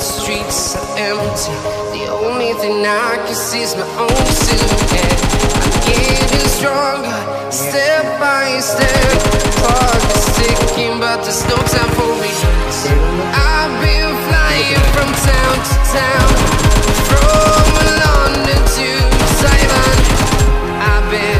streets are empty. The only thing I can see is my own silhouette. I'm getting stronger, step by step. Clock is ticking, but there's no time for me. I've been flying from town to town, from London to Taiwan. I've been